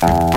Bye.